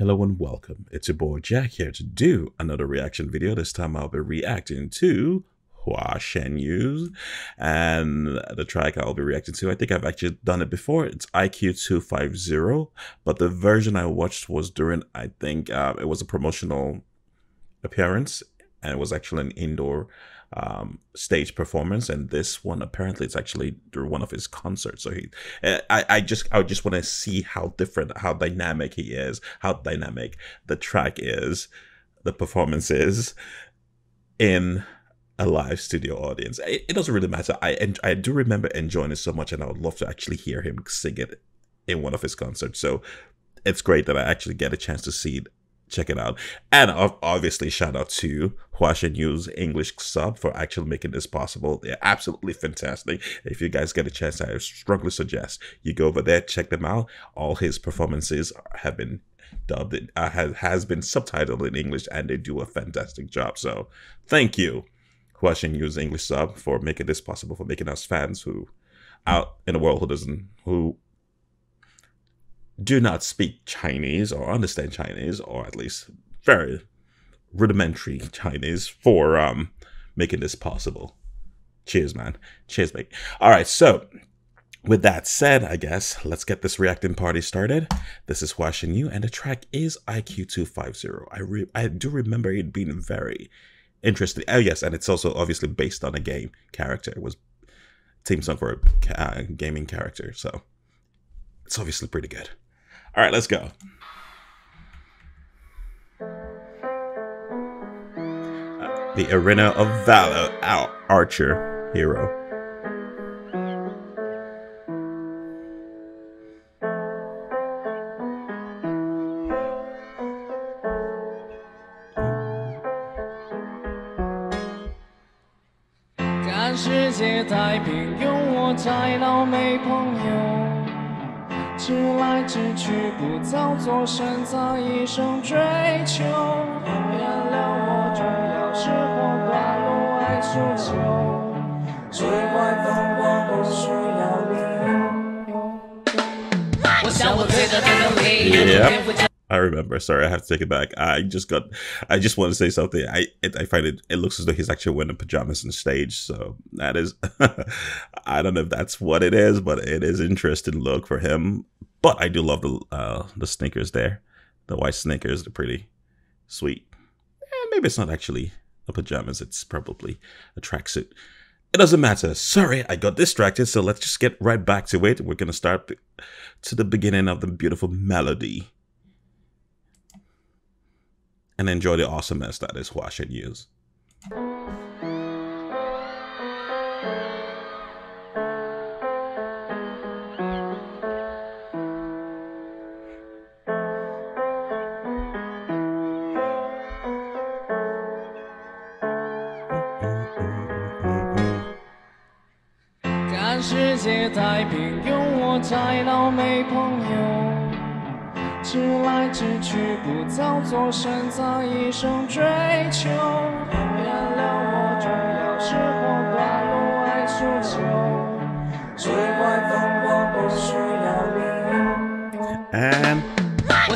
Hello and welcome. It's your boy Jack here to do another reaction video. This time I'll be reacting to Hua Chenyu's and the track I'll be reacting to. I think I've actually done it before. It's IQ 250, but the version I watched was during, I think uh, it was a promotional appearance and it was actually an indoor um, stage performance, and this one apparently it's actually during one of his concerts. So he, I, I just, I just want to see how different, how dynamic he is, how dynamic the track is, the performance is in a live studio audience. It, it doesn't really matter. I, I do remember enjoying it so much, and I would love to actually hear him sing it in one of his concerts. So it's great that I actually get a chance to see check it out. And obviously, shout out to Huashen News English sub for actually making this possible. They're absolutely fantastic. If you guys get a chance, I strongly suggest you go over there, check them out. All his performances have been dubbed, uh, has, has been subtitled in English, and they do a fantastic job. So, thank you, Huashen News English sub, for making this possible, for making us fans who out in the world who doesn't who do not speak Chinese or understand Chinese, or at least very rudimentary Chinese, for um, making this possible. Cheers, man. Cheers, mate. All right, so with that said, I guess let's get this reacting party started. This is Hua Chenyu, and the track is IQ250. I re- I do remember it being very interesting. Oh yes, and it's also obviously based on a game character. It was team song for a uh, gaming character, so it's obviously pretty good. All right, let's go. the Arena of Valor, our archer hero. 直来直去，不造作，深藏一生追求。原谅我重要时候短路爱诉求，最怪风光不需要理由。我想我对他的能力。I remember. Sorry, I have to take it back. I just got. I just want to say something. I it, I find it. It looks as though he's actually wearing pajamas on stage. So that is. I don't know if that's what it is, but it is interesting look for him. But I do love the uh, the sneakers there. The white sneakers. They're pretty sweet. Eh, maybe it's not actually a pajamas. It's probably a tracksuit. It doesn't matter. Sorry, I got distracted. So let's just get right back to it. We're gonna start to the beginning of the beautiful melody and enjoy the awesomeness that is 世界太平庸，我宅到没朋友直来直去，不造作，深藏一生追求。原谅我重要时候短路爱诉求，最怪风光不需要理由。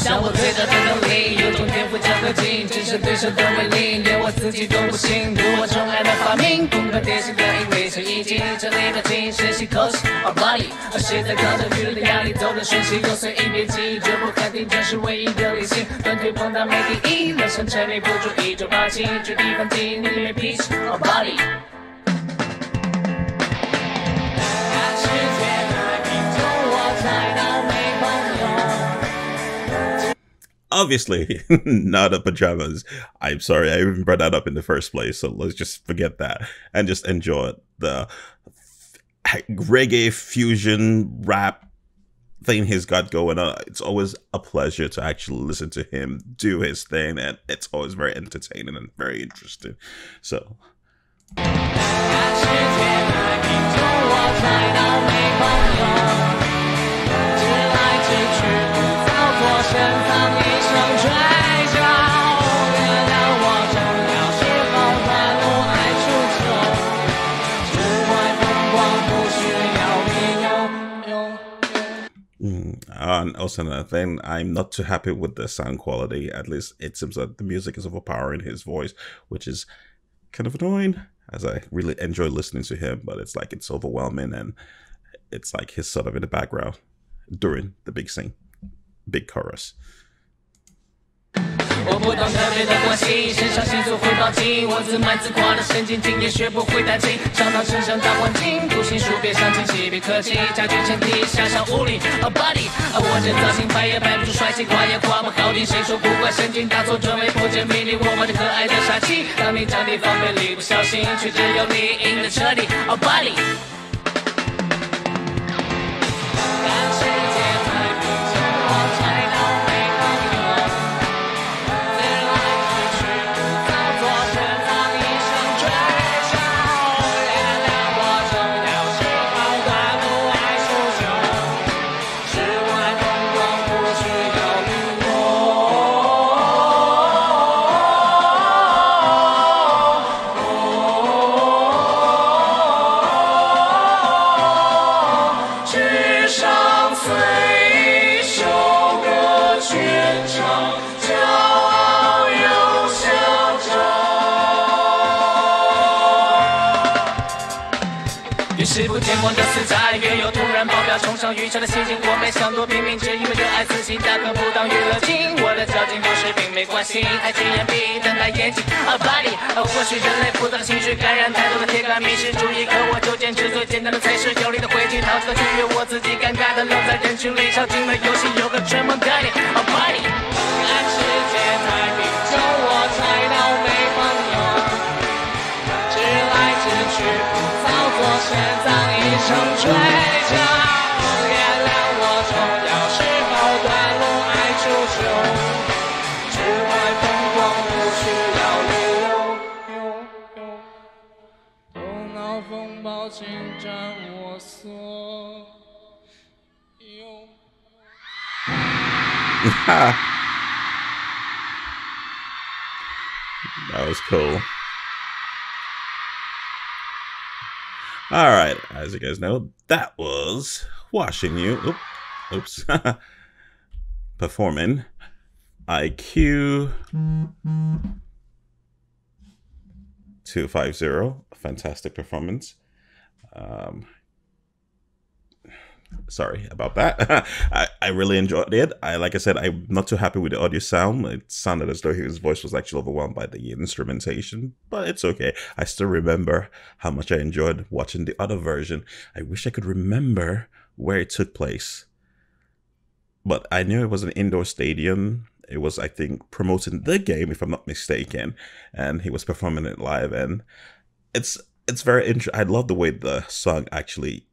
我想我对他的能力，有种天赋加个劲，只是对手的威力，连我自己都不信。读我宠爱的发明，风格典型的引力，是一击这里的精神系 cos or body，而现在靠着舆论的压力，走的顺序有随应变记忆，绝不肯定这是唯一的理性。短腿碰到没第一，人生沉迷不住一周霸气，绝地反击，你里面 peace or body。Obviously not a pajamas. I'm sorry, I even brought that up in the first place. So let's just forget that and just enjoy the reggae fusion rap thing he's got going on. It's always a pleasure to actually listen to him do his thing, and it's always very entertaining and very interesting. So. And also another thing, I'm not too happy with the sound quality. At least it seems that the music is overpowering his voice, which is kind of annoying. As I really enjoy listening to him, but it's like it's overwhelming and it's like he's sort of in the background during the big scene, big chorus. 我不懂特别的关系，肾上腺素会报警，我自满自夸的神经经也学不会弹琴，上堂身上大环境，读心术别伤清晰，别客气，家具前提下上物理，a body，我这造型摆也摆不出帅气，夸也夸不好听，谁说古怪神经大作准备破解秘密，我玩着可爱的杀气，当你降低防备力，不小心却只有你赢得彻底，a body。是不见光的死在，越有突然爆表冲上云霄的心情。我没想多拼命，只因为热爱自信，大可不当娱乐精。我的矫情方式并没关系，爱情眼闭，等待眼睛。A body，或许人类复杂的情绪感染太多的铁杆迷失主义，可我就坚持最简单的才是有力的回击，逃出了区越我自己尴尬的愣在人群里，跳进了游戏，有个全蒙概念。一生追求。原谅我重要时候短路爱出糗，世外风光不需要理由。头脑风暴请占我所有。That was cool. All right, as you guys know, that was Hua Chenyu. Oop, oops, performing IQ two five zero. Fantastic performance. Um, sorry about that. I, I really enjoyed it. I like I said, I'm not too happy with the audio sound. It sounded as though his voice was actually overwhelmed by the instrumentation, but it's okay. I still remember how much I enjoyed watching the other version. I wish I could remember where it took place. But I knew it was an indoor stadium. It was, I think, promoting the game, if I'm not mistaken, and he was performing it live. And it's it's very interesting. I love the way the song actually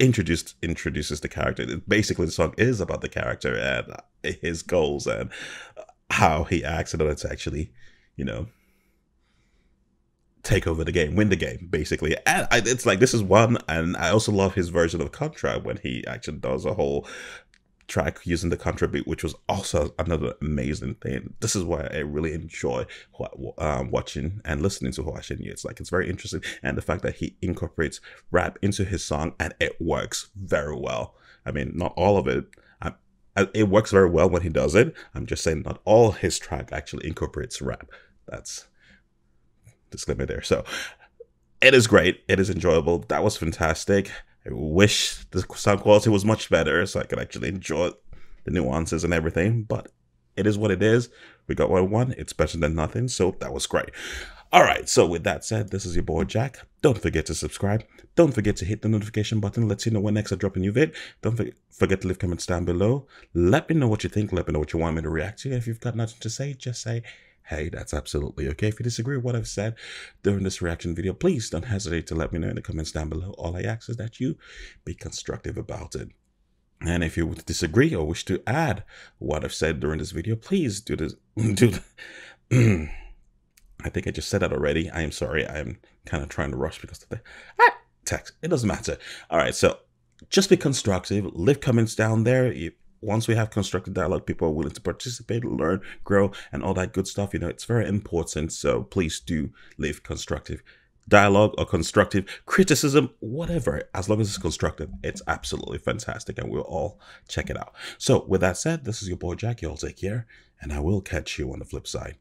introduced introduces the character. Basically, the song is about the character and his goals and how he acts in order to actually, you know, take over the game, win the game, basically. And I, it's like this is one, and I also love his version of Contra when he actually does a whole track using the Contra beat, which was also another amazing thing. This is why I really enjoy um, watching and listening to Hua Chenyu. It's like it's very interesting, and the fact that he incorporates rap into his song and it works very well. I mean, not all of it. I, I- it works very well when he does it. I'm just saying, not all his track actually incorporates rap. That's disclaimer there. So it is great. It is enjoyable. That was fantastic. I wish the sound quality was much better so I could actually enjoy the nuances and everything. But it is what it is. We got what we want. It's better than nothing. So that was great. All right. So with that said, this is your boy Jack. Don't forget to subscribe. Don't forget to hit the notification button. Let's you know when next I drop a new vid. Don't forget, forget to leave comments down below. Let me know what you think. Let me know what you want me to react to. If you've got nothing to say, just say, hey, that's absolutely okay. If you disagree with what I've said during this reaction video, please don't hesitate to let me know in the comments down below. All I ask is that you be constructive about it. And if you would disagree or wish to add what I've said during this video, please do this. Do the, I think I just said that already. I am sorry. I'm kind of trying to rush because of the ah, text. It doesn't matter. All right. So just be constructive. Leave comments down there. You, once we have constructive dialogue, people are willing to participate, learn, grow, and all that good stuff. You know, it's very important. So please do leave constructive dialogue or constructive criticism, whatever, as long as it's constructive, it's absolutely fantastic and we'll all check it out. So, with that said, this is your boy Jack. Y'all take care, and I will catch you on the flip side.